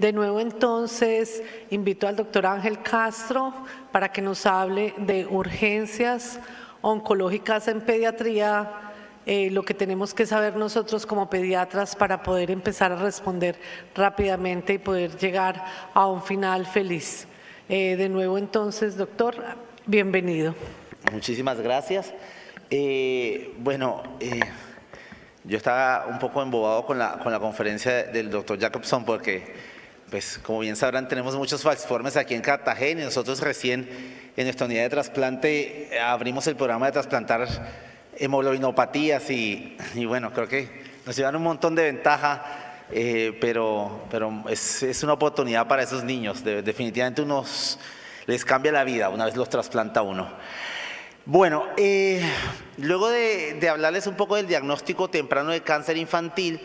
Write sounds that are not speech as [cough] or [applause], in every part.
De nuevo entonces invito al doctor Ángel Castro para que nos hable de urgencias oncológicas en pediatría, eh, lo que tenemos que saber nosotros como pediatras para poder empezar a responder rápidamente y poder llegar a un final feliz. Eh, de nuevo entonces, doctor, bienvenido. Muchísimas gracias. Eh, bueno, yo estaba un poco embobado con la, con la conferencia del doctor Jacobson porque pues como bien sabrán, tenemos muchos falciformes aquí en Cartagena y nosotros recién en nuestra unidad de trasplante abrimos el programa de trasplantar hemoglobinopatías y, bueno, creo que nos llevan un montón de ventaja, eh, pero, pero es, una oportunidad para esos niños. definitivamente unos les cambia la vida una vez los trasplanta uno. Bueno, eh, luego de hablarles un poco del diagnóstico temprano de cáncer infantil,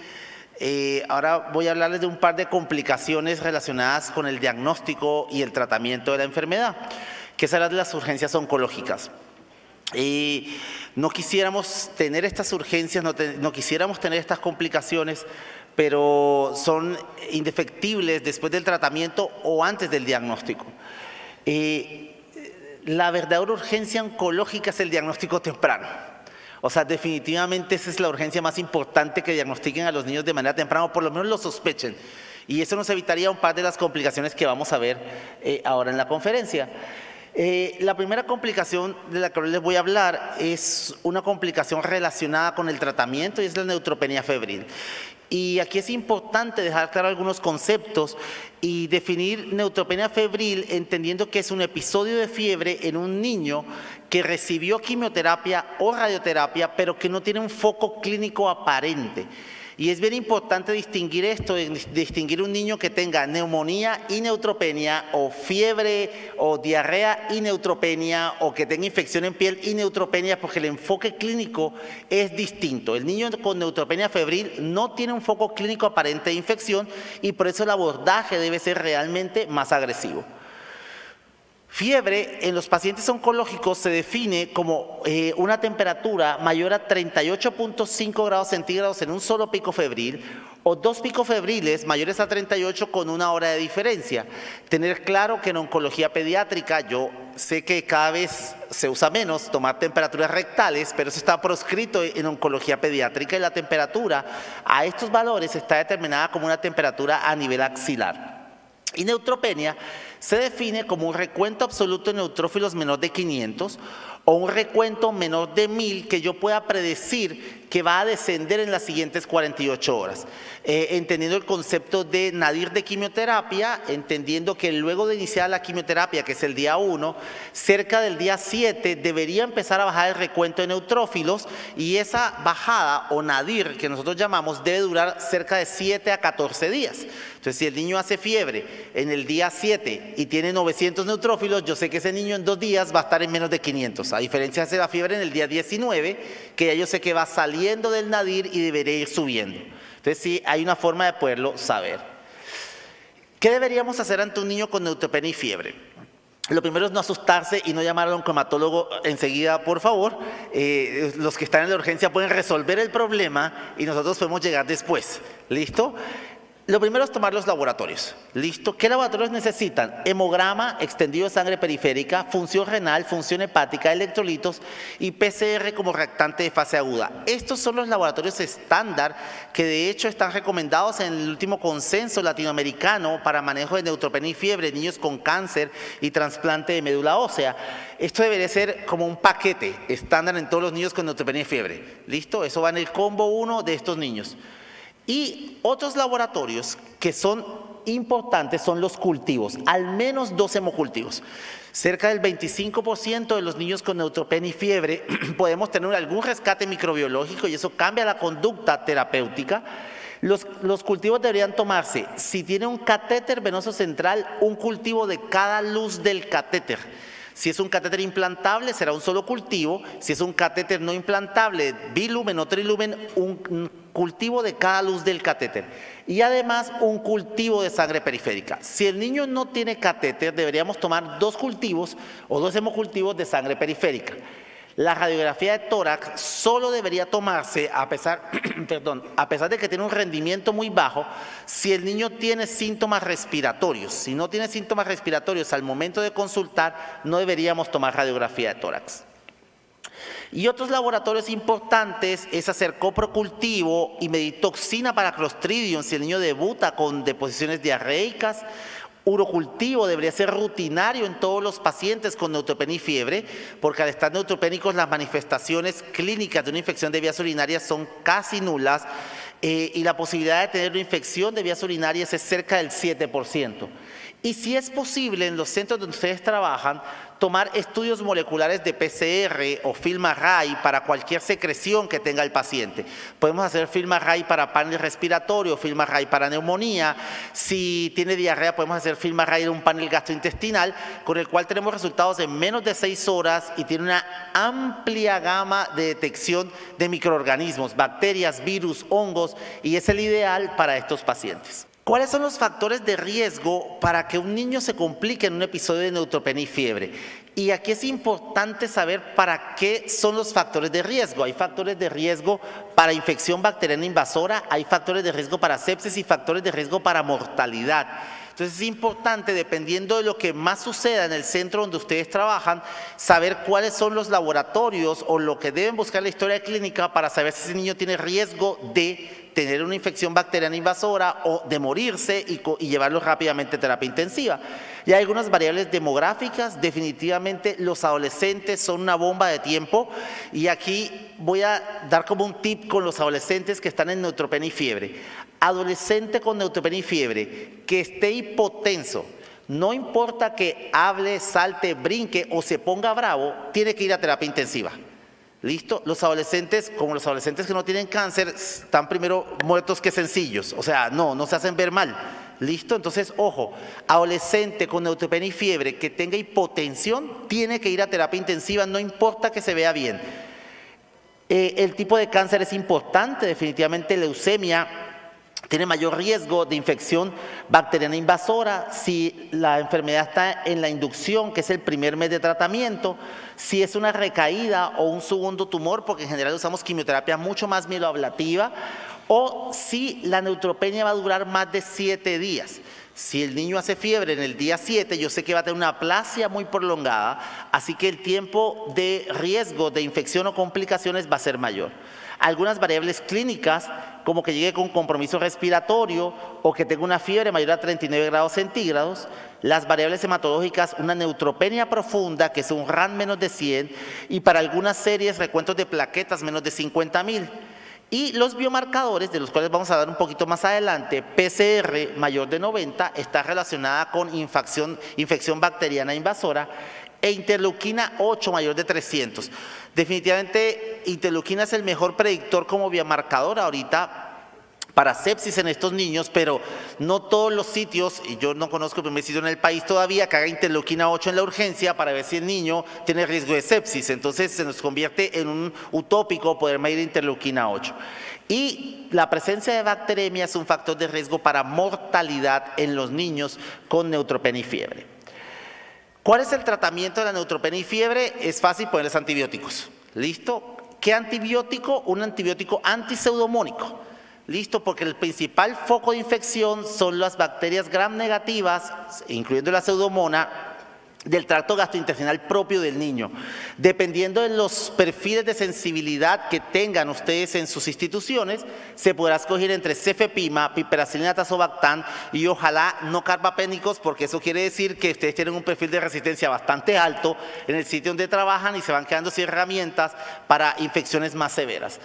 eh, ahora voy a hablarles de un par de complicaciones relacionadas con el diagnóstico y el tratamiento de la enfermedad, que serán las urgencias oncológicas. No quisiéramos tener estas urgencias, no, quisiéramos tener estas complicaciones, pero son indefectibles después del tratamiento o antes del diagnóstico. la verdadera urgencia oncológica es el diagnóstico temprano. O sea, definitivamente esa es la urgencia más importante que diagnostiquen a los niños de manera temprana o por lo menos lo sospechen. Y eso nos evitaría un par de las complicaciones que vamos a ver eh, ahora en la conferencia. Eh, la primera complicación de la que les voy a hablar es una complicación relacionada con el tratamiento y es la neutropenia febril. Y aquí es importante dejar claro algunos conceptos y definir neutropenia febril entendiendo que es un episodio de fiebre en un niño que recibió quimioterapia o radioterapia pero que no tiene un foco clínico aparente. Y es bien importante distinguir esto, distinguir un niño que tenga neumonía y neutropenia, o fiebre, o diarrea y neutropenia, o que tenga infección en piel y neutropenia, porque el enfoque clínico es distinto. El niño con neutropenia febril no tiene un foco clínico aparente de infección y por eso el abordaje debe ser realmente más agresivo. Fiebre en los pacientes oncológicos se define como eh, una temperatura mayor a 38.5 grados centígrados en un solo pico febril o dos picos febriles mayores a 38 con una hora de diferencia. Tener claro que en oncología pediátrica yo sé que cada vez se usa menos tomar temperaturas rectales, pero eso está proscrito en oncología pediátrica y la temperatura a estos valores está determinada como una temperatura a nivel axilar. Y neutropenia se define como un recuento absoluto de neutrófilos menor de 500 o un recuento menor de 1000 que yo pueda predecir que va a descender en las siguientes 48 horas. Eh, entendiendo el concepto de nadir de quimioterapia, entendiendo que luego de iniciar la quimioterapia, que es el día 1, cerca del día 7 debería empezar a bajar el recuento de neutrófilos y esa bajada o nadir que nosotros llamamos debe durar cerca de 7 a 14 días. Entonces, si el niño hace fiebre en el día 7 y tiene 900 neutrófilos, yo sé que ese niño en dos días va a estar en menos de 500. A diferencia de la fiebre en el día 19, que ya yo sé que va saliendo del nadir y debería ir subiendo. Entonces, sí, hay una forma de poderlo saber. ¿Qué deberíamos hacer ante un niño con neutropenia y fiebre? Lo primero es no asustarse y no llamar a un oncomatólogo enseguida, por favor. Eh, los que están en la urgencia pueden resolver el problema y nosotros podemos llegar después. ¿Listo? Lo primero es tomar los laboratorios. ¿Listo? ¿Qué laboratorios necesitan? Hemograma, extendido de sangre periférica, función renal, función hepática, electrolitos y PCR como reactante de fase aguda. Estos son los laboratorios estándar que de hecho están recomendados en el último consenso latinoamericano para manejo de neutropenia y fiebre, niños con cáncer y trasplante de médula ósea. Esto debería ser como un paquete estándar en todos los niños con neutropenia y fiebre. ¿Listo? Eso va en el combo 1 de estos niños. Y otros laboratorios que son importantes son los cultivos, al menos dos hemocultivos. Cerca del 25% de los niños con neutropenia y fiebre [clears throat] podemos tener algún rescate microbiológico y eso cambia la conducta terapéutica. Los, los, cultivos deberían tomarse, si tiene un catéter venoso central, un cultivo de cada luz del catéter. Si es un catéter implantable, será un solo cultivo. Si es un catéter no implantable, bilumen o trilumen, un cultivo de cada luz del catéter. Y además un cultivo de sangre periférica. Si el niño no tiene catéter, deberíamos tomar dos cultivos o dos hemocultivos de sangre periférica. La radiografía de tórax solo debería tomarse, a pesar, [clears throat] perdón, a pesar de que tiene un rendimiento muy bajo, si el niño tiene síntomas respiratorios. Si no tiene síntomas respiratorios al momento de consultar, no deberíamos tomar radiografía de tórax. Y otros laboratorios importantes es hacer coprocultivo y medir toxina para Clostridium si el niño debuta con deposiciones diarreicas Urocultivo debería ser rutinario en todos los pacientes con neutropenia y fiebre, porque al estar neutropénicos las manifestaciones clínicas de una infección de vías urinarias son casi nulas eh, y la posibilidad de tener una infección de vías urinarias es cerca del 7%. Y si es posible en los centros donde ustedes trabajan, tomar estudios moleculares de PCR o film array para cualquier secreción que tenga el paciente. Podemos hacer film array para panel respiratorio, film array para neumonía. Si tiene diarrea, podemos hacer film array de un panel gastrointestinal, con el cual tenemos resultados en menos de seis horas y tiene una amplia gama de detección de microorganismos, bacterias, virus, hongos, y es el ideal para estos pacientes. ¿Cuáles son los factores de riesgo para que un niño se complique en un episodio de neutropenia y fiebre? Y aquí es importante saber para qué son los factores de riesgo. Hay factores de riesgo para infección bacteriana invasora, hay factores de riesgo para sepsis y factores de riesgo para mortalidad. Entonces es importante, dependiendo de lo que más suceda en el centro donde ustedes trabajan, saber cuáles son los laboratorios o lo que deben buscar la historia clínica para saber si ese niño tiene riesgo de tener una infección bacteriana invasora o de morirse y, llevarlo rápidamente a terapia intensiva. Y hay algunas variables demográficas, definitivamente los adolescentes son una bomba de tiempo y aquí voy a dar como un tip con los adolescentes que están en neutropenia y fiebre. Adolescente con neutropenia y fiebre que esté hipotenso, no importa que hable, salte, brinque o se ponga bravo, tiene que ir a terapia intensiva. ¿Listo? Los adolescentes, como los adolescentes que no tienen cáncer, están primero muertos que sencillos. O sea, no, no se hacen ver mal. ¿Listo? Entonces, ojo, adolescente con neutropenia y fiebre que tenga hipotensión tiene que ir a terapia intensiva, no importa que se vea bien. Eh, el tipo de cáncer es importante, definitivamente leucemia tiene mayor riesgo de infección bacteriana invasora si la enfermedad está en la inducción, que es el primer mes de tratamiento, si es una recaída o un segundo tumor, porque en general usamos quimioterapia mucho más mieloablativa, o si la neutropenia va a durar más de siete días. Si el niño hace fiebre en el día 7, yo sé que va a tener una aplasia muy prolongada, así que el tiempo de riesgo de infección o complicaciones va a ser mayor. Algunas variables clínicas, como que llegue con compromiso respiratorio o que tenga una fiebre mayor a 39 grados centígrados. Las variables hematológicas, una neutropenia profunda, que es un RAN menos de 100, y para algunas series recuentos de plaquetas menos de 50 mil. Y los biomarcadores, de los cuales vamos a dar un poquito más adelante, PCR mayor de 90 está relacionada con infección, infección bacteriana invasora e interleuquina 8 mayor de 300. Definitivamente interleuquina es el mejor predictor como biomarcador ahorita para sepsis en estos niños, pero no todos los sitios, y yo no conozco el primer sitio en el país todavía, que haga interleuquina 8 en la urgencia para ver si el niño tiene riesgo de sepsis. Entonces se nos convierte en un utópico poder medir interleuquina 8. Y la presencia de bacteremia es un factor de riesgo para mortalidad en los niños con neutropenia y fiebre. ¿Cuál es el tratamiento de la neutropenia y fiebre? Es fácil ponerles antibióticos. ¿Listo? ¿Qué antibiótico? Un antibiótico antiseudomónico. ¿Listo? Porque el principal foco de infección son las bacterias gram negativas, incluyendo la pseudomona, del tracto gastrointestinal propio del niño. Dependiendo de los perfiles de sensibilidad que tengan ustedes en sus instituciones, se podrá escoger entre cefepima, piperacilina tazobactam y ojalá no carbapénicos, porque eso quiere decir que ustedes tienen un perfil de resistencia bastante alto en el sitio donde trabajan y se van quedando sin herramientas para infecciones más severas.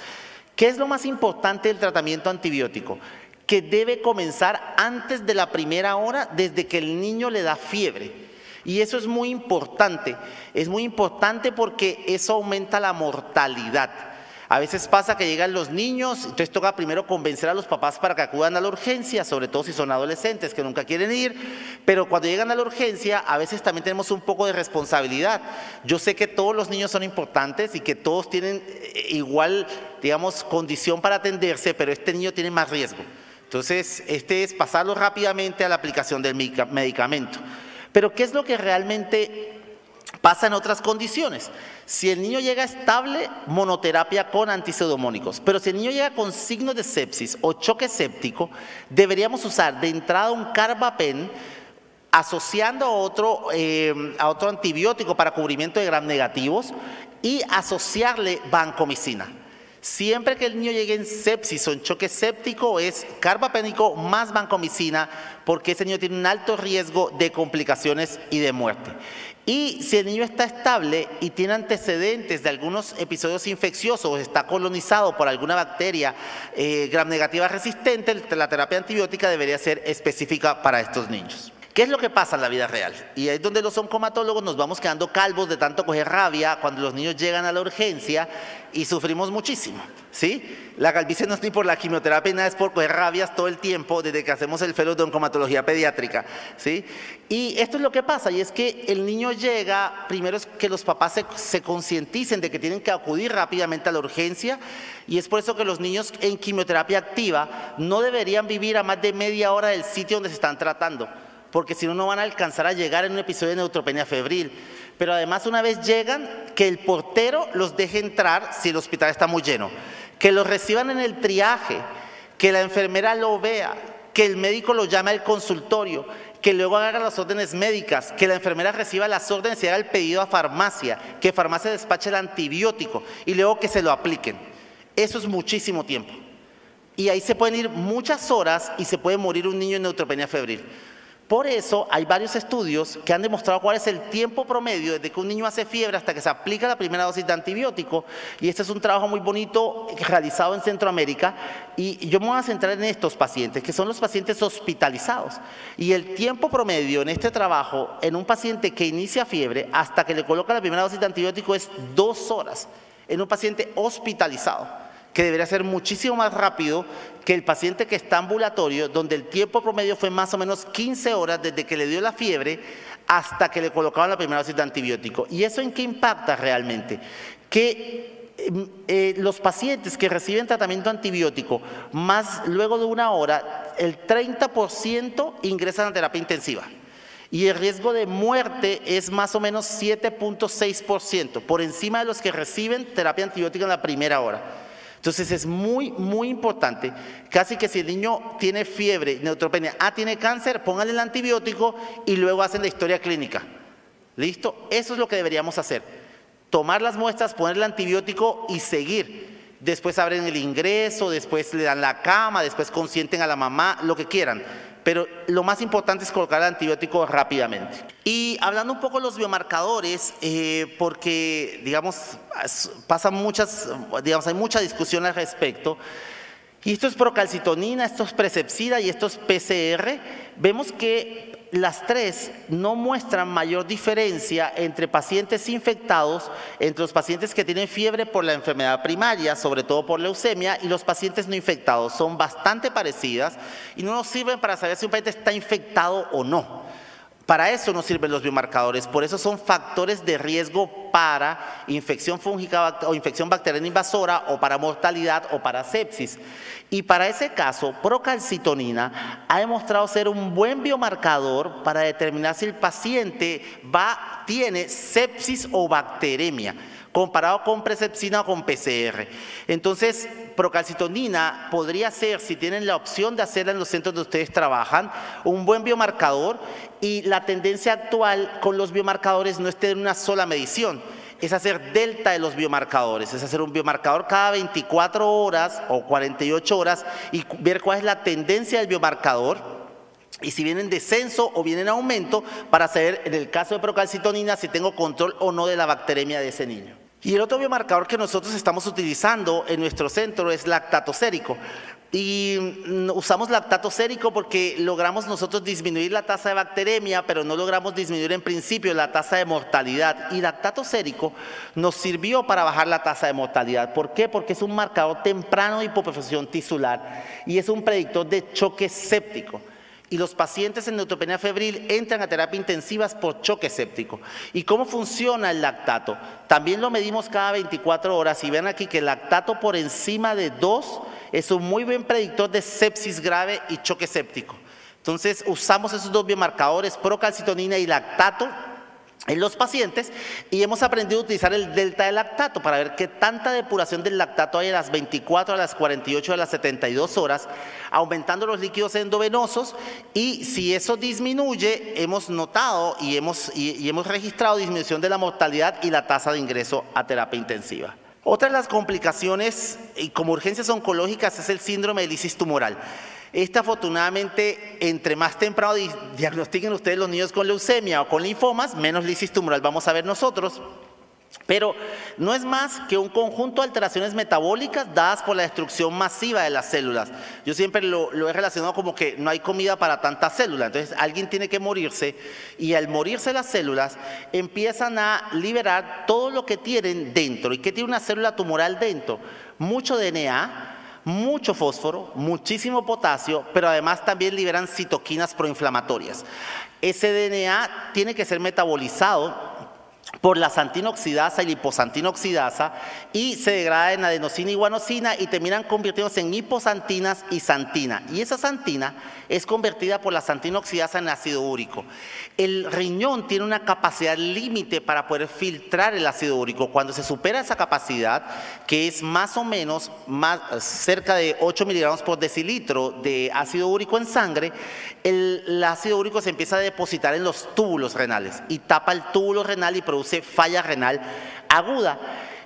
¿Qué es lo más importante del tratamiento antibiótico? Que debe comenzar antes de la primera hora desde que el niño le da fiebre. Y eso es muy importante, es muy importante porque eso aumenta la mortalidad. A veces pasa que llegan los niños, entonces toca primero convencer a los papás para que acudan a la urgencia, sobre todo si son adolescentes que nunca quieren ir, pero cuando llegan a la urgencia a veces también tenemos un poco de responsabilidad. Yo sé que todos los niños son importantes y que todos tienen eh, igual, digamos, condición para atenderse, pero este niño tiene más riesgo. Entonces, este es pasarlo rápidamente a la aplicación del medicamento. Pero ¿qué es lo que realmente Pasa en otras condiciones. Si el niño llega estable, monoterapia con antipseudomónicos. Pero si el niño llega con signos de sepsis o choque séptico, deberíamos usar de entrada un carbapen asociando a otro, eh, a otro antibiótico para cubrimiento de gram negativos y asociarle vancomicina. Siempre que el niño llegue en sepsis o en choque séptico es carbapénico más vancomicina porque ese niño tiene un alto riesgo de complicaciones y de muerte. Y si el niño está estable y tiene antecedentes de algunos episodios infecciosos está colonizado por alguna bacteria eh, gram negativa resistente, la terapia antibiótica debería ser específica para estos niños. ¿Qué es lo que pasa en la vida real? Y ahí es donde los oncomatólogos nos vamos quedando calvos de tanto coger rabia cuando los niños llegan a la urgencia y sufrimos muchísimo. ¿sí? La calvicie no es ni por la quimioterapia, nada es por coger rabias todo el tiempo desde que hacemos el fellow de oncomatología pediátrica. ¿sí? Y esto es lo que pasa, y es que el niño llega, primero es que los papás se, se concienticen de que tienen que acudir rápidamente a la urgencia, y es por eso que los niños en quimioterapia activa no deberían vivir a más de media hora del sitio donde se están tratando porque si no, no van a alcanzar a llegar en un episodio de neutropenia febril. Pero además, una vez llegan, que el portero los deje entrar si el hospital está muy lleno, que los reciban en el triaje, que la enfermera lo vea, que el médico lo llame al consultorio, que luego haga las órdenes médicas, que la enfermera reciba las órdenes y haga el pedido a farmacia, que farmacia despache el antibiótico y luego que se lo apliquen. Eso es muchísimo tiempo. Y ahí se pueden ir muchas horas y se puede morir un niño en neutropenia febril. Por eso hay varios estudios que han demostrado cuál es el tiempo promedio desde que un niño hace fiebre hasta que se aplica la primera dosis de antibiótico. Y este es un trabajo muy bonito realizado en Centroamérica. Y yo me voy a centrar en estos pacientes, que son los pacientes hospitalizados. Y el tiempo promedio en este trabajo, en un paciente que inicia fiebre hasta que le coloca la primera dosis de antibiótico es dos horas en un paciente hospitalizado que debería ser muchísimo más rápido que el paciente que está ambulatorio, donde el tiempo promedio fue más o menos 15 horas desde que le dio la fiebre hasta que le colocaban la primera dosis de antibiótico. ¿Y eso en qué impacta realmente? Que em, eh, los pacientes que reciben tratamiento antibiótico, más luego de una hora, el 30% ingresan a terapia intensiva. Y el riesgo de muerte es más o menos 7.6%, por encima de los que reciben terapia antibiótica en la primera hora. Entonces es muy, muy importante, casi que si el niño tiene fiebre, neutropenia, ah, tiene cáncer, póngale el antibiótico y luego hacen la historia clínica. ¿Listo? Eso es lo que deberíamos hacer. Tomar las muestras, poner el antibiótico y seguir. Después abren el ingreso, después le dan la cama, después consienten a la mamá, lo que quieran pero lo más importante es colocar el antibiótico rápidamente. Y hablando un poco de los biomarcadores, eh, porque digamos, pasan muchas, digamos, hay mucha discusión al respecto, y esto es procalcitonina, esto es presepsida y esto es PCR, vemos que las tres no muestran mayor diferencia entre pacientes infectados, entre los pacientes que tienen fiebre por la enfermedad primaria, sobre todo por leucemia, y los pacientes no infectados. Son bastante parecidas y no nos sirven para saber si un paciente está infectado o no. Para eso nos sirven los biomarcadores, por eso son factores de riesgo para infección fúngica o infección bacteriana invasora o para mortalidad o para sepsis. Y para ese caso, procalcitonina ha demostrado ser un buen biomarcador para determinar si el paciente va, tiene sepsis o bacteremia comparado con presepsina o con PCR. Entonces, procalcitonina podría ser, si tienen la opción de hacerla en los centros donde ustedes trabajan, un buen biomarcador y la tendencia actual con los biomarcadores no es tener una sola medición, es hacer delta de los biomarcadores, es hacer un biomarcador cada 24 horas o 48 horas y ver cuál es la tendencia del biomarcador y si viene en descenso o viene en aumento para saber en el caso de procalcitonina si tengo control o no de la bacteremia de ese niño. Y el otro biomarcador que nosotros estamos utilizando en nuestro centro es lactato sérico. Y mm, usamos lactato sérico porque logramos nosotros disminuir la tasa de bacteremia, pero no logramos disminuir en principio la tasa de mortalidad. Y lactato sérico nos sirvió para bajar la tasa de mortalidad. ¿Por qué? Porque es un marcador temprano de hipoperfusión tisular y es un predictor de choque séptico y los pacientes en neutropenia febril entran a terapia intensivas por choque séptico. ¿Y cómo funciona el lactato? También lo medimos cada 24 horas y ven aquí que el lactato por encima de 2 es un muy buen predictor de sepsis grave y choque séptico. Entonces usamos esos dos biomarcadores, procalcitonina y lactato, en los pacientes y hemos aprendido a utilizar el delta de lactato para ver qué tanta depuración del lactato hay a las 24, a las 48, a las 72 horas, aumentando los líquidos endovenosos y si eso disminuye, hemos notado y hemos, y, hemos registrado disminución de la mortalidad y la tasa de ingreso a terapia intensiva. Otra de las complicaciones y como urgencias oncológicas es el síndrome de lisis tumoral. Esta afortunadamente, entre más temprano diagnostiquen ustedes los niños con leucemia o con linfomas, menos lisis tumoral vamos a ver nosotros. Pero no es más que un conjunto de alteraciones metabólicas dadas por la destrucción masiva de las células. Yo siempre lo, he relacionado como que no hay comida para tantas células. Entonces alguien tiene que morirse y al morirse las células empiezan a liberar todo lo que tienen dentro. ¿Y qué tiene una célula tumoral dentro? Mucho DNA, mucho fósforo, muchísimo potasio, pero además también liberan citoquinas proinflamatorias. Ese DNA tiene que ser metabolizado por la santina oxidasa y liposantina oxidasa y se degrada en adenosina y guanosina y terminan convirtiéndose en hiposantinas y santina. Y esa santina es convertida por la santina oxidasa en ácido úrico. El riñón tiene una capacidad límite para poder filtrar el ácido úrico. Cuando se supera esa capacidad, que es más o menos más, cerca de 8 miligramos por decilitro de ácido úrico en sangre, el, ácido úrico se empieza a depositar en los túbulos renales y tapa el túbulo renal y produce falla renal aguda.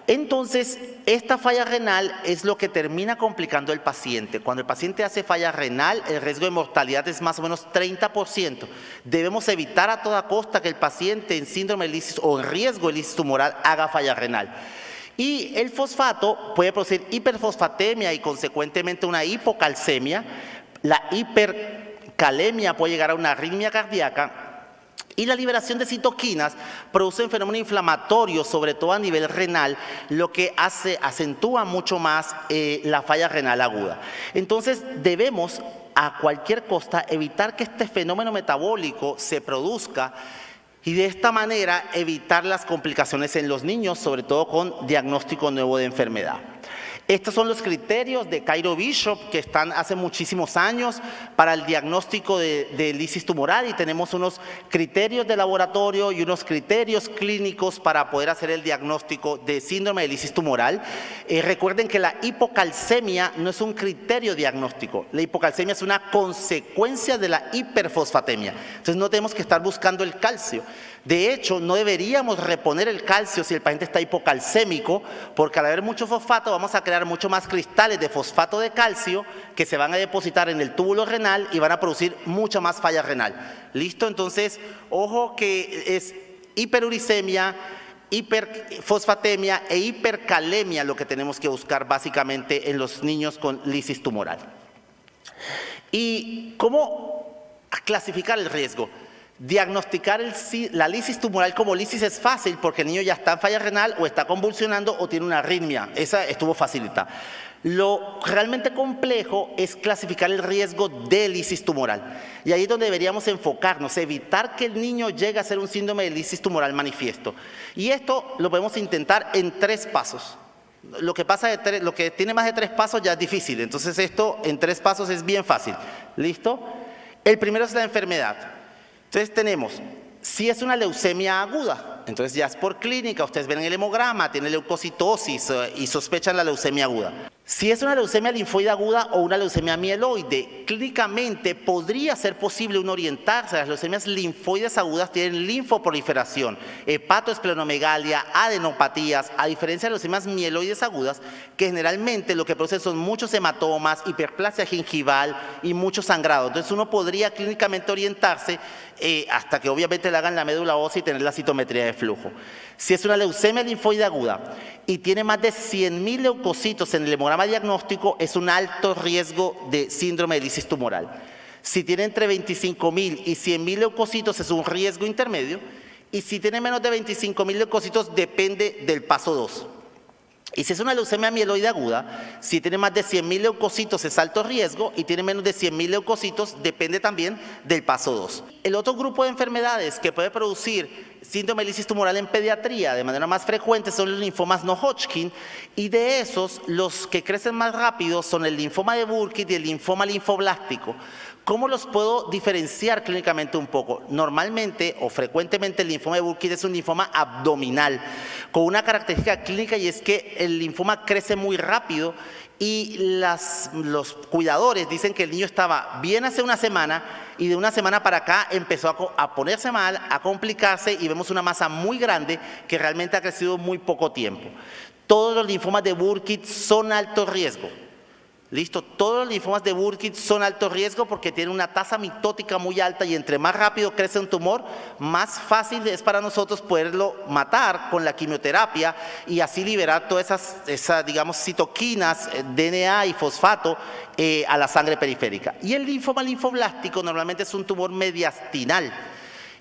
Entonces, esta falla renal es lo que termina complicando al paciente. Cuando el paciente hace falla renal, el riesgo de mortalidad es más o menos 30%. Debemos evitar a toda costa que el paciente en síndrome de lisis o en riesgo de lisis tumoral haga falla renal. Y el fosfato puede producir hiperfosfatemia y consecuentemente una hipocalcemia. La hipercalemia puede llegar a una arritmia cardíaca y la liberación de citoquinas produce un fenómeno inflamatorio, sobre todo a nivel renal, lo que hace, acentúa mucho más eh, la falla renal aguda. Entonces debemos a cualquier costa evitar que este fenómeno metabólico se produzca y de esta manera evitar las complicaciones en los niños, sobre todo con diagnóstico nuevo de enfermedad. Estos son los criterios de Cairo Bishop que están hace muchísimos años para el diagnóstico de, lisis tumoral y tenemos unos criterios de laboratorio y unos criterios clínicos para poder hacer el diagnóstico de síndrome de lisis tumoral. Eh, recuerden que la hipocalcemia no es un criterio diagnóstico, la hipocalcemia es una consecuencia de la hiperfosfatemia. Entonces no tenemos que estar buscando el calcio. De hecho, no deberíamos reponer el calcio si el paciente está hipocalcémico, porque al haber mucho fosfato vamos a crear mucho más cristales de fosfato de calcio que se van a depositar en el túbulo renal y van a producir mucha más falla renal. ¿Listo? Entonces, ojo que es hiperuricemia, hiperfosfatemia e hipercalemia lo que tenemos que buscar básicamente en los niños con lisis tumoral. ¿Y cómo clasificar el riesgo? Diagnosticar la lisis tumoral como lisis es fácil porque el niño ya está en falla renal o está convulsionando o tiene una arritmia. Esa estuvo facilita. Lo realmente complejo es clasificar el riesgo de lisis tumoral. Y ahí es donde deberíamos enfocarnos, evitar que el niño llegue a ser un síndrome de lisis tumoral manifiesto. Y esto lo podemos intentar en tres pasos. Lo que, pasa de lo que tiene más de tres pasos ya es difícil. Entonces esto en tres pasos es bien fácil. ¿Listo? El primero es la enfermedad. Entonces tenemos, si es una leucemia aguda, entonces ya es por clínica, ustedes ven el hemograma, tiene leucocitosis eh, y sospechan la leucemia aguda. Si es una leucemia linfoide aguda o una leucemia mieloide, clínicamente podría ser posible un orientarse. Las leucemias linfoides agudas tienen linfoproliferación, hepatoesplenomegalia, adenopatías, a diferencia de las leucemias mieloides agudas, que generalmente lo que producen son muchos hematomas, hiperplasia gingival y mucho sangrado. Entonces uno podría clínicamente orientarse hasta que obviamente le hagan la médula ósea y tener la citometría de flujo. Si es una leucemia linfoide aguda y tiene más de 100.000 leucocitos en el hemograma diagnóstico, es un alto riesgo de síndrome de lisis tumoral. Si tiene entre 25.000 y 100.000 leucocitos, es un riesgo intermedio. Y si tiene menos de 25.000 leucocitos, depende del paso 2. Y si es una leucemia mieloide aguda, si tiene más de 100.000 leucocitos es alto riesgo y tiene menos de 100.000 leucocitos, depende también del paso 2. El otro grupo de enfermedades que puede producir síndrome de lisis tumoral en pediatría de manera más frecuente son los linfomas no Hodgkin y de esos los que crecen más rápido son el linfoma de Burkitt y el linfoma linfoblástico. ¿Cómo los puedo diferenciar clínicamente un poco? Normalmente o frecuentemente el linfoma de Burkitt es un linfoma abdominal con una característica clínica y es que el linfoma crece muy rápido y los cuidadores dicen que el niño estaba bien hace una semana y de una semana para acá empezó a, a ponerse mal, a complicarse y vemos una masa muy grande que realmente ha crecido muy poco tiempo. Todos los linfomas de Burkitt son alto riesgo. Listo, todos los linfomas de Burkitt son alto riesgo porque tienen una tasa mitótica muy alta y entre más rápido crece un tumor, más fácil es para nosotros poderlo matar con la quimioterapia y así liberar todas esas, digamos, citoquinas, eh, DNA y fosfato eh, a la sangre periférica. Y el linfoma linfoblástico normalmente es un tumor mediastinal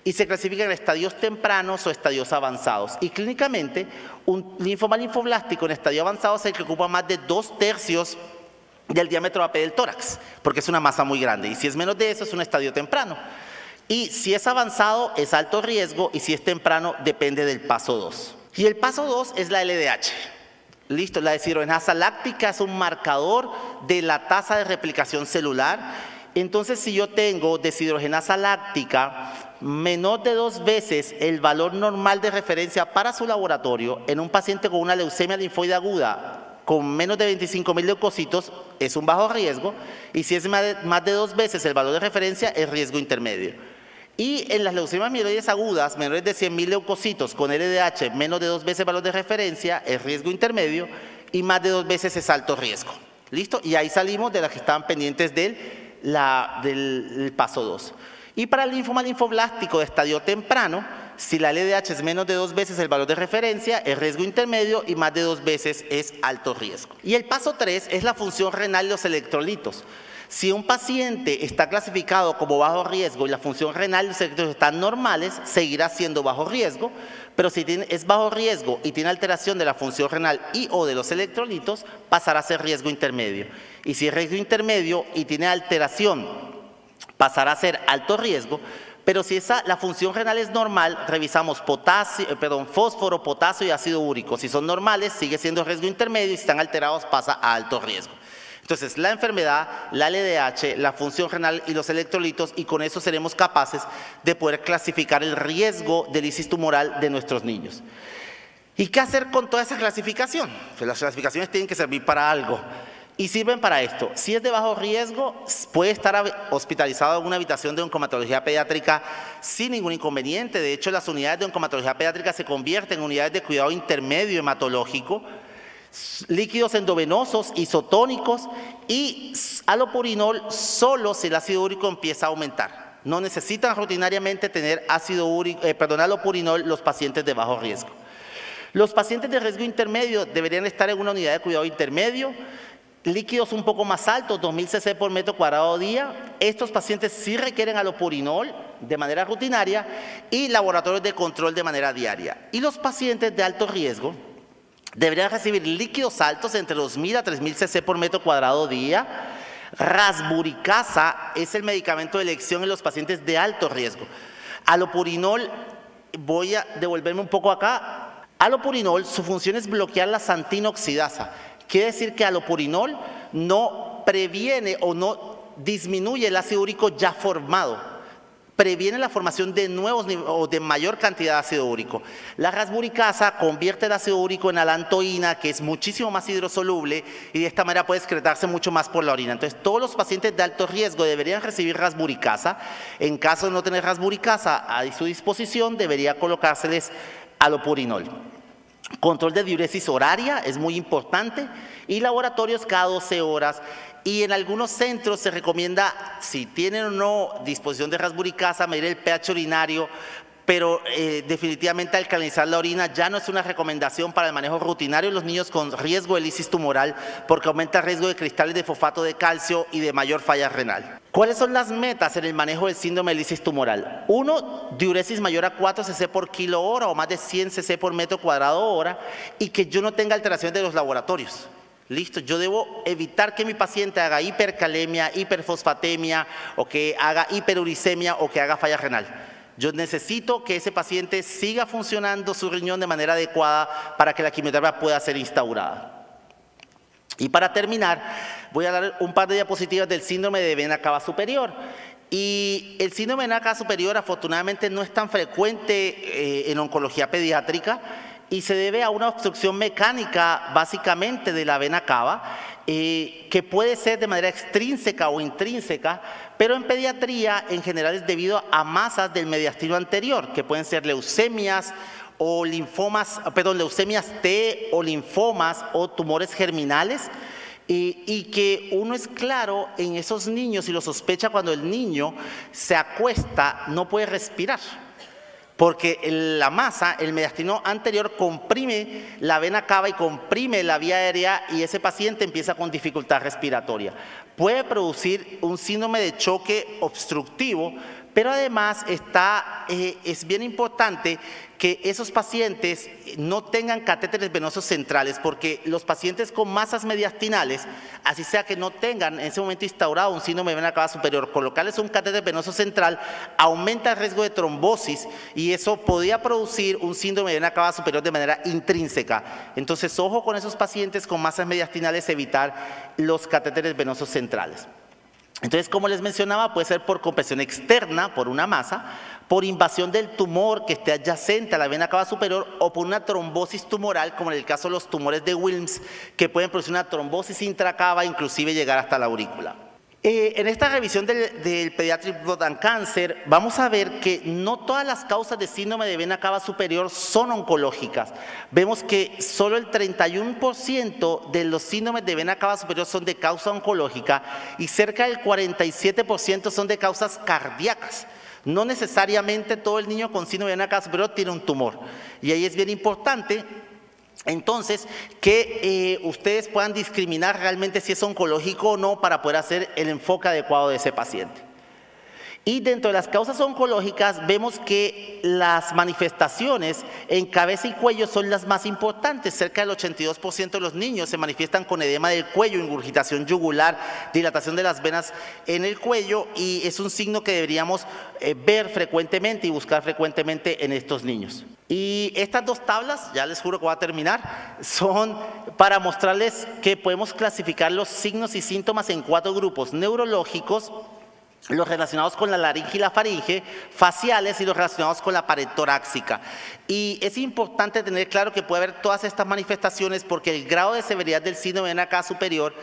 y se clasifica en estadios tempranos o estadios avanzados. Y clínicamente, un linfoma linfoblástico en estadio avanzado es el que ocupa más de dos tercios del diámetro AP del tórax, porque es una masa muy grande. Y si es menos de eso, es un estadio temprano. Y si es avanzado, es alto riesgo, y si es temprano, depende del paso 2. Y el paso 2 es la LDH. Listo, la deshidrogenasa láctica es un marcador de la tasa de replicación celular. Entonces, si yo tengo deshidrogenasa láctica menor de dos veces el valor normal de referencia para su laboratorio en un paciente con una leucemia linfoide aguda con menos de 25 mil leucocitos es un bajo riesgo y si es más de, dos veces el valor de referencia es riesgo intermedio. Y en las leucemias mieloides agudas, menores de 100 mil leucocitos con LDH menos de dos veces el valor de referencia es riesgo intermedio y más de dos veces es alto riesgo. ¿Listo? Y ahí salimos de las que estaban pendientes del, del paso 2. Y para el linfoma linfoblástico de estadio temprano, si la LDH es menos de dos veces el valor de referencia, es riesgo intermedio y más de dos veces es alto riesgo. Y el paso 3 es la función renal de los electrolitos. Si un paciente está clasificado como bajo riesgo y la función renal de los electrolitos están normales, seguirá siendo bajo riesgo, pero si es bajo riesgo y tiene alteración de la función renal y o de los electrolitos, pasará a ser riesgo intermedio. Y si es riesgo intermedio y tiene alteración, pasará a ser alto riesgo, pero si esa, la función renal es normal, revisamos potasio, eh, perdón, fósforo, potasio y ácido úrico. Si son normales, sigue siendo riesgo intermedio y si están alterados pasa a alto riesgo. Entonces, la enfermedad, la LDH, la función renal y los electrolitos, y con eso seremos capaces de poder clasificar el riesgo de lisis tumoral de nuestros niños. ¿Y qué hacer con toda esa clasificación? Pues las clasificaciones tienen que servir para algo y sirven para esto. Si es de bajo riesgo, puede estar hospitalizado en una habitación de oncomatología pediátrica sin ningún inconveniente. De hecho, las unidades de oncomatología pediátrica se convierten en unidades de cuidado intermedio hematológico, líquidos endovenosos, isotónicos y alopurinol solo si el ácido úrico empieza a aumentar. No necesitan rutinariamente tener ácido úrico, eh, perdón, alopurinol los pacientes de bajo riesgo. Los pacientes de riesgo intermedio deberían estar en una unidad de cuidado intermedio líquidos un poco más altos, 2000 cc por metro cuadrado día. Estos pacientes sí requieren alopurinol de manera rutinaria y laboratorios de control de manera diaria. Y los pacientes de alto riesgo deberían recibir líquidos altos entre 2000 a 3000 cc por metro cuadrado día. Rasburicasa es el medicamento de elección en los pacientes de alto riesgo. Alopurinol, voy a devolverme un poco acá. Alopurinol, su función es bloquear la santina oxidasa Quiere decir que alopurinol no previene o no disminuye el ácido úrico ya formado, previene la formación de nuevos o de mayor cantidad de ácido úrico. La rasburicasa convierte el ácido úrico en alantoína, que es muchísimo más hidrosoluble y de esta manera puede excretarse mucho más por la orina. Entonces, todos los pacientes de alto riesgo deberían recibir rasburicasa. En caso de no tener rasburicasa a su disposición, debería colocárseles alopurinol. Control de diuresis horaria es muy importante y laboratorios cada 12 horas. Y en algunos centros se recomienda, si tienen o no disposición de rasburicasa, medir el pH urinario pero eh, definitivamente alcalinizar la orina ya no es una recomendación para el manejo rutinario de los niños con riesgo de lisis tumoral porque aumenta el riesgo de cristales de fosfato de calcio y de mayor falla renal. ¿Cuáles son las metas en el manejo del síndrome de lisis tumoral? Uno, diuresis mayor a 4 cc por kilo hora o más de 100 cc por metro cuadrado hora y que yo no tenga alteraciones de los laboratorios. Listo, yo debo evitar que mi paciente haga hipercalemia, hiperfosfatemia o que haga hiperuricemia o que haga falla renal. Yo necesito que ese paciente siga funcionando su riñón de manera adecuada para que la quimioterapia pueda ser instaurada. Y para terminar, voy a dar un par de diapositivas del síndrome de vena cava superior. Y el síndrome de vena cava superior afortunadamente no es tan frecuente eh, en oncología pediátrica y se debe a una obstrucción mecánica básicamente de la vena cava eh, que puede ser de manera extrínseca o intrínseca, pero en pediatría en general es debido a masas del mediastino anterior, que pueden ser leucemias o linfomas, perdón, leucemias T o linfomas o tumores germinales, y, que uno es claro en esos niños y lo sospecha cuando el niño se acuesta, no puede respirar porque la masa, el mediastino anterior comprime la vena cava y comprime la vía aérea y ese paciente empieza con dificultad respiratoria. Puede producir un síndrome de choque obstructivo, pero además está, eh, es bien importante que esos pacientes no tengan catéteres venosos centrales, porque los pacientes con masas mediastinales, así sea que no tengan en ese momento instaurado un síndrome de vena cava superior, colocarles un catéter venoso central aumenta el riesgo de trombosis y eso podría producir un síndrome de vena superior de manera intrínseca. Entonces, ojo con esos pacientes con masas mediastinales, evitar los catéteres venosos centrales. Entonces, como les mencionaba, puede ser por compresión externa, por una masa, por invasión del tumor que esté adyacente a la vena cava superior o por una trombosis tumoral, como en el caso de los tumores de Wilms, que pueden producir una trombosis intracava, inclusive llegar hasta la aurícula. Eh, en esta revisión del, Pediatric Blood and Cancer vamos a ver que no todas las causas de síndrome de vena cava superior son oncológicas. Vemos que solo el 31% de los síndromes de vena cava superior son de causa oncológica y cerca del 47% son de causas cardíacas. No necesariamente todo el niño con síndrome de vena cava superior tiene un tumor. Y ahí es bien importante entonces, que eh, ustedes puedan discriminar realmente si es oncológico o no para poder hacer el enfoque adecuado de ese paciente. Y dentro de las causas oncológicas vemos que las manifestaciones en cabeza y cuello son las más importantes. Cerca del 82% de los niños se manifiestan con edema del cuello, ingurgitación yugular, dilatación de las venas en el cuello y es un signo que deberíamos eh, ver frecuentemente y buscar frecuentemente en estos niños. Y estas dos tablas, ya les juro que voy a terminar, son para mostrarles que podemos clasificar los signos y síntomas en cuatro grupos, neurológicos, los relacionados con la laringe y la faringe, faciales y los relacionados con la pared torácica. Y es importante tener claro que puede haber todas estas manifestaciones porque el grado de severidad del síndrome de acá superior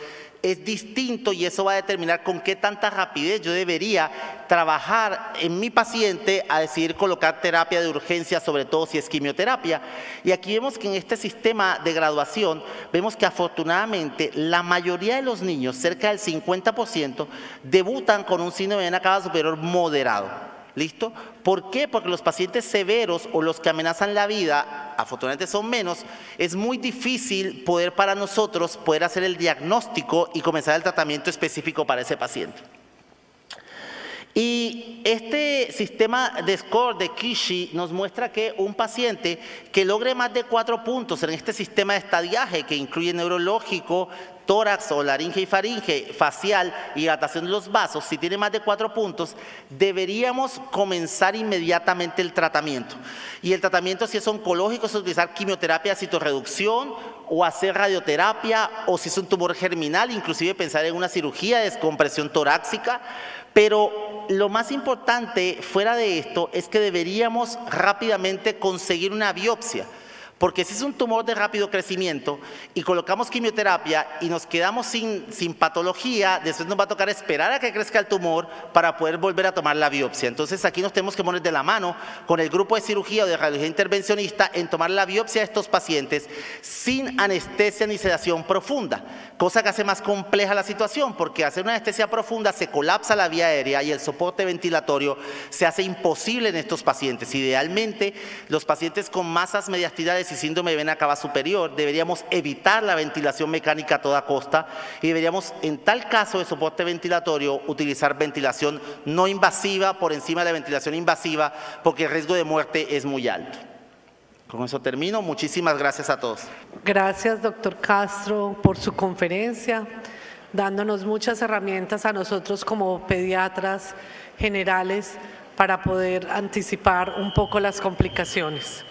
es distinto y eso va a determinar con qué tanta rapidez yo debería trabajar en mi paciente a decidir colocar terapia de urgencia, sobre todo si es quimioterapia. Y aquí vemos que en este sistema de graduación, vemos que afortunadamente la mayoría de los niños, cerca del 50%, debutan con un síndrome de vena superior moderado. ¿Listo? ¿Por qué? Porque los pacientes severos o los que amenazan la vida, afortunadamente son menos, es muy difícil poder para nosotros poder hacer el diagnóstico y comenzar el tratamiento específico para ese paciente. Y este sistema de score de Kishi nos muestra que un paciente que logre más de cuatro puntos en este sistema de estadiaje que incluye neurológico, tórax o laringe y faringe, facial hidratación de los vasos, si tiene más de cuatro puntos, deberíamos comenzar inmediatamente el tratamiento. Y el tratamiento si es oncológico es utilizar quimioterapia, citorreducción o hacer radioterapia o si es un tumor germinal, inclusive pensar en una cirugía de descompresión torácica pero lo más importante fuera de esto es que deberíamos rápidamente conseguir una biopsia. Porque si es un tumor de rápido crecimiento y colocamos quimioterapia y nos quedamos sin, patología, después nos va a tocar esperar a que crezca el tumor para poder volver a tomar la biopsia. Entonces aquí nos tenemos que poner de la mano con el grupo de cirugía o de radiología intervencionista en tomar la biopsia de estos pacientes sin anestesia ni sedación profunda, cosa que hace más compleja la situación porque hacer una anestesia profunda se colapsa la vía aérea y el soporte ventilatorio se hace imposible en estos pacientes. Idealmente, los pacientes con masas mediastinales y síndrome de vena cava superior, deberíamos evitar la ventilación mecánica a toda costa y deberíamos, en tal caso de soporte ventilatorio, utilizar ventilación no invasiva por encima de la ventilación invasiva porque el riesgo de muerte es muy alto. Con eso termino. Muchísimas gracias a todos. Gracias, doctor Castro, por su conferencia, dándonos muchas herramientas a nosotros como pediatras generales para poder anticipar un poco las complicaciones.